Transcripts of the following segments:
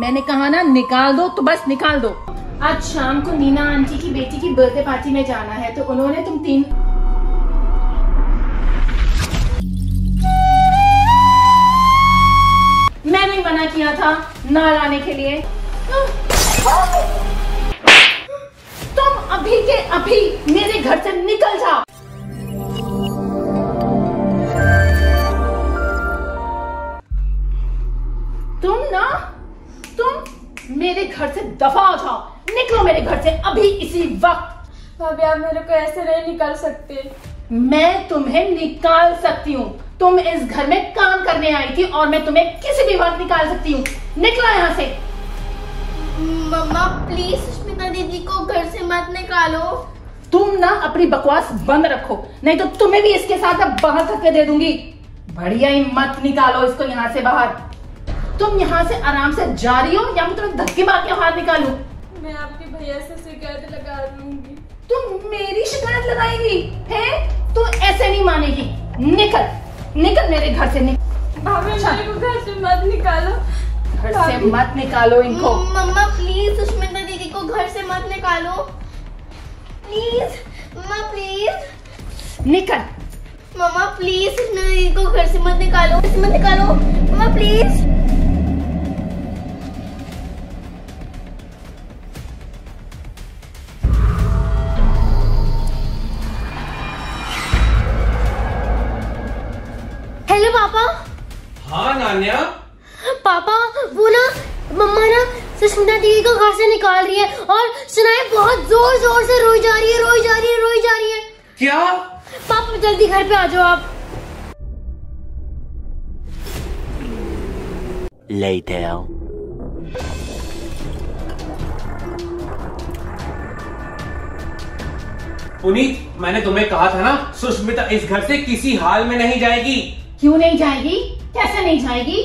मैंने कहा ना, निकाल दो तो बस निकाल दो। आज शाम को नीना आंटी की बेटी की बर्थडे पार्टी में जाना है तो उन्होंने तुम तीन मैंने मना किया था ना लाने के लिए। तुम अभी के अभी मेरे घर से निकल जाओ। तुम ना मेरे घर से दफ़ा हो जाओ। निकलो मेरे घर से अभी इसी वक्त। भाभी आप मेरे को ऐसे नहीं निकाल सकते। मैं तुम्हें निकाल सकती हूँ। तुम इस घर में काम करने आई थी और मैं तुम्हें किसी भी वक्त निकाल सकती हूँ। निकलो यहाँ से। मम्मा प्लीज़ सुष्मिता दीदी को घर से मत निकालो। तुम ना अपनी बकवास बंद रखो। नहीं तो तुम्हें भी इसके साथ अब बाहर करके दे दूँगी। बढ़िया ही मत निकालो इसको यहाँ से बाहर। तुम यहाँ से आराम से जा रही हो या मैं तुम्हें धक्के मार के बाहर निकालू? मैं आपके भैया से शिकायत लगा दूँगी तुम मेरी शिकायत लगाएगी है? तू ऐसे नहीं मानेगी। निकल निकल मेरे घर से निकल। भाभी। मेरे को घर से मत निकालो। घर से मत निकालो इनको। मम्मा प्लीज़ सुष्मिता दीदी को घर से मत निकालो। प्लीज़ मम्मा प्लीज़ निकल। मम्मा प्लीज़ सुष्मिता दीदी को घर से मत निकालो। मत निकालो। मम्मा प्लीज़ हाँ नान्या? पापा वो ना मम्मा ना सुष्मिता दीदी को घर से निकाल रही है और सुनाए बहुत ज़ोर ज़ोर से रोई जा रही है रोई जा रही है रोई जा रही है। क्या? पापा जल्दी घर पे आ जाओ आप। Later. पुनीत मैंने तुम्हें कहा था ना सुष्मिता इस घर से किसी हाल में नहीं जाएगी। क्यों नहीं जाएगी? कैसे नहीं जाएगी?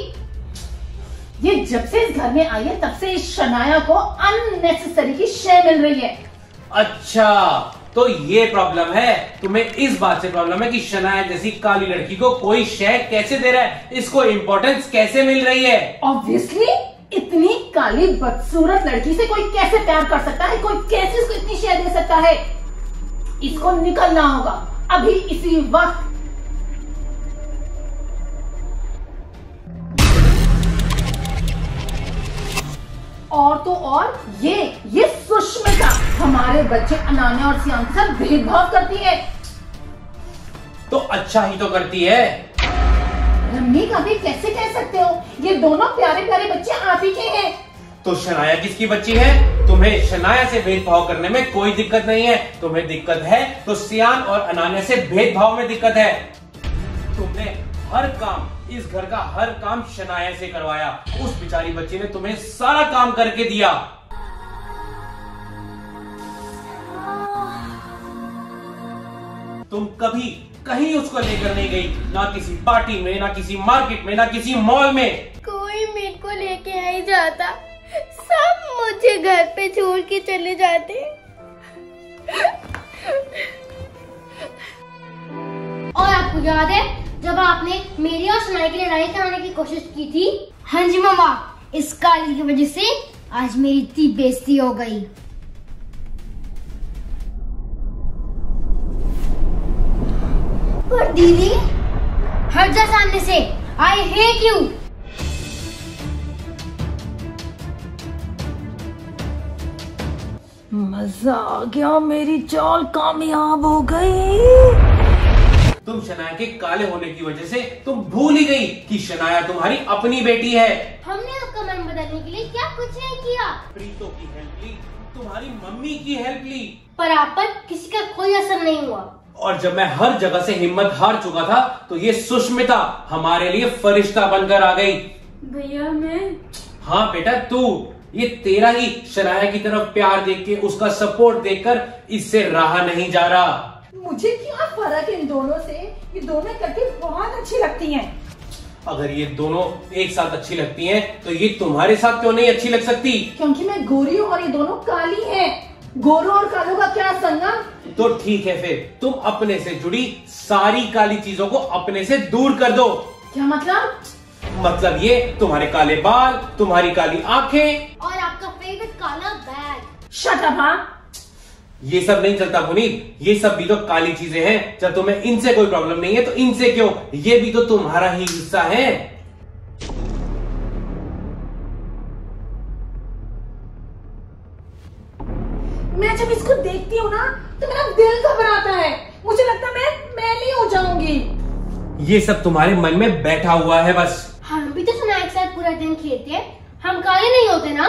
ये जब से इस घर में आई है तब से इस शनाया को अननेसेसरी की शय मिल रही है। अच्छा तो ये प्रॉब्लम है। तुम्हें इस बात से प्रॉब्लम है कि शनाया जैसी काली लड़की को कोई शय कैसे दे रहा है? इसको इम्पोर्टेंस कैसे मिल रही है? ऑब्वियसली इतनी काली बदसूरत लड़की से कोई कैसे प्यार कर सकता है? कोई कैसे इसको इतनी शेयर दे सकता है? इसको निकलना होगा। अभी इसी वक्त और तो और ये ये सुष्मिता हमारे बच्चे अनान्या और सियांग के साथ भेदभाव करती है। तो अच्छा ही तो करती है। रम्मी का भी कैसे कह सकते हो? ये दोनों प्यारे प्यारे बच्चे आप ही के हैं। तो शनाया किसकी बच्ची है? तुम्हें शनाया से भेदभाव करने में कोई दिक्कत नहीं है। तुम्हें दिक्कत है तो सियान और अनान्या से भेदभाव में दिक्कत है। तुमने हर काम, इस घर का हर काम शनाया से करवाया। उस बिचारी बच्ची ने तुम्हें सारा काम करके दिया। तुम कभी कहीं उसको लेकर नहीं गई, ना किसी पार्टी में, ना किसी मार्केट में, ना किसी मॉल में। कोई मेरे को लेके नहीं जाता। सब मुझे घर पे छोड़ के चले जाते। और आपको याद है जब आपने मेरी और सुनाई की लड़ाई कराने की कोशिश की थी हाँ जी मामा इस काली की वजह से आज मेरी इतनी बेइज्जती हो गई। पर दीदी हट जा सामने से आई हेट यू मज़ा आ गया, मेरी चाल कामयाब हो गई। तुम शनाया के काले होने की वजह से तुम भूल ही गई कि शनाया तुम्हारी अपनी बेटी है। हमने आपका मन बदलने के लिए क्या कुछ नहीं किया? प्रीतो की हेल्प ली तुम्हारी मम्मी की हेल्प ली। पर आप पर किसी का कोई असर नहीं हुआ। और जब मैं हर जगह से हिम्मत हार चुका था तो ये सुष्मिता हमारे लिए फरिश्ता बनकर आ गई। भैया मैं हाँ बेटा तू ये तेरा ही शराया की तरफ़ प्यार देख के उसका सपोर्ट देखकर इससे रहा नहीं जा रहा। मुझे क्या फ़र्क है इन दोनों से? ये दोनों करके बहुत अच्छी लगती हैं। अगर ये दोनों एक साथ अच्छी लगती हैं तो ये तुम्हारे साथ क्यों नहीं अच्छी लग सकती? क्योंकि मैं गोरी हूँ और ये दोनों काली हैं। गोरों और कालों का क्या संगम? तो ठीक है फिर तुम अपने से जुड़ी सारी काली चीज़ों को अपने से दूर कर दो। क्या मतलब? मतलब ये तुम्हारे काले बाल तुम्हारी काली आँखें। और आपका फेवरेट काला बैग शट अप हाँ? ये सब नहीं चलता पुनीत ये सब भी तो काली चीज़ें हैं। जब तुम्हें इनसे कोई प्रॉब्लम नहीं है तो इनसे क्यों? ये भी तो तुम्हारा ही हिस्सा है। मैं जब इसको देखती हूँ ना तो मेरा दिल घबराता है। मुझे लगता है मैं मैली हो जाऊँगी। ये सब तुम्हारे मन में बैठा हुआ है बस। हम भी तो सुनाया के साथ पूरा दिन खेलते हैं। हम काले नहीं होते ना?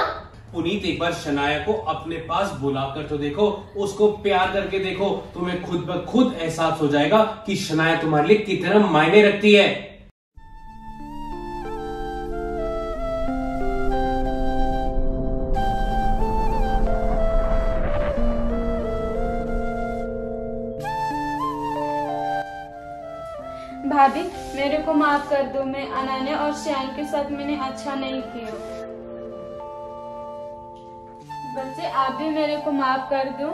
पुनीत एक बार शनाया को अपने पास बुलाकर तो देखो, उसको प्यार करके देखो, तुम्हें खुद ब खुद एहसास हो जाएगा कि शनाया तुम्हारे लिए कितना मायने रखती है। भाभी, मेरे को माफ़ कर दो, मैं अनन्या और श्यान के साथ मैंने अच्छा नहीं किया। बच्चे आप भी मेरे को माफ़ कर दो।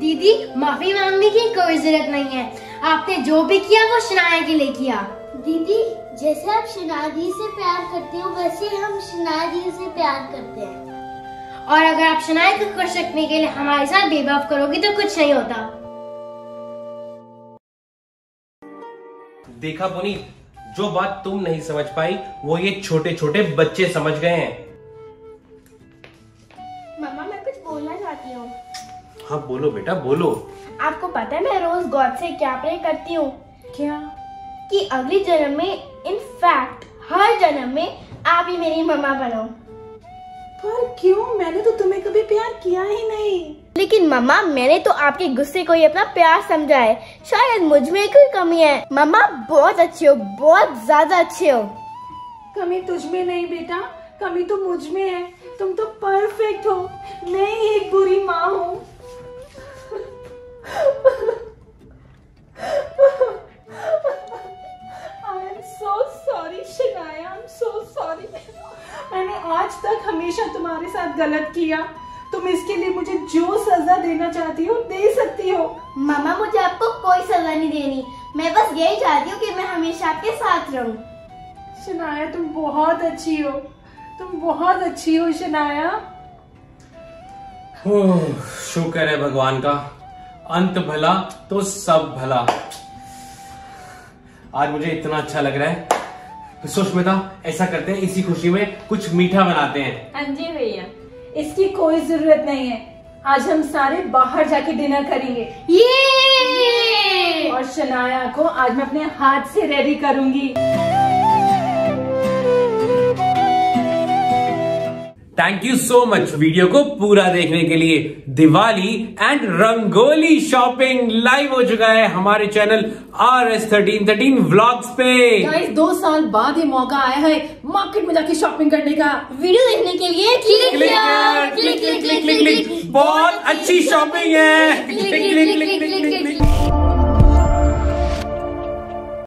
दीदी माफ़ी मांगने की कोई ज़रूरत नहीं है। आपने जो भी किया वो शनाया के लिए किया। दीदी जैसे आप शनाया दी से प्यार करते हो वैसे हम शनाया दी से प्यार करते हैं। और अगर आप शनाया को खुश रखने के लिए हमारे साथ बेबाफ करोगी तो कुछ नहीं होता। देखा पुनीत जो बात तुम नहीं समझ पाई वो ये छोटे छोटे बच्चे समझ गए हैं। हाँ बोलो बेटा बोलो। आपको पता है मैं रोज गॉड से क्या प्रे करती हूँ? क्या? कि अगले जन्म में इन फैक्ट हर जन्म में आप ही मेरी मम्मा बनो। पर क्यों? मैंने तो तुम्हें कभी प्यार किया ही नहीं। लेकिन मम्मा मैंने तो आपके गुस्से को ही अपना प्यार समझा है। शायद मुझमें कोई कमी है। मम्मा बहुत अच्छे हो बहुत ज़्यादा अच्छे हो। कमी तुझ में नहीं बेटा कमी तो मुझमें है। तुम तो परफेक्ट हो। मैं ही एक बुरी माँ हूँ। साथ गलत किया तुम इसके लिए मुझे जो सजा देना चाहती हो दे सकती हो। मामा मुझे आपको कोई सजा नहीं देनी। मैं बस यही चाहती हूँ कि मैं हमेशा आपके साथ रहूँ। शनाया तुम बहुत अच्छी हो। तुम बहुत अच्छी हो शनाया। शुक्र है भगवान का। अंत भला तो सब भला। आज मुझे इतना अच्छा लग रहा है। सुष्मिता ऐसा करते हैं इसी खुशी में कुछ मीठा बनाते हैं। हाँ जी भैया। इसकी कोई ज़रूरत नहीं है। आज हम सारे बाहर जाके डिनर करेंगे। ये! और शनाया को आज मैं अपने हाथ से रेडी करूँगी। Thank you so much video को पूरा देखने के लिए Diwali and rangoli shopping live हो चुका है हमारे channel R S thirteen thirteen vlogs पे गाइस दो साल बाद ये मौका आया है मार्केट में जाके शॉपिंग करने का वीडियो देखने के लिए क्लिक क्लिक किया click click click click click बहुत अच्छी शॉपिंग है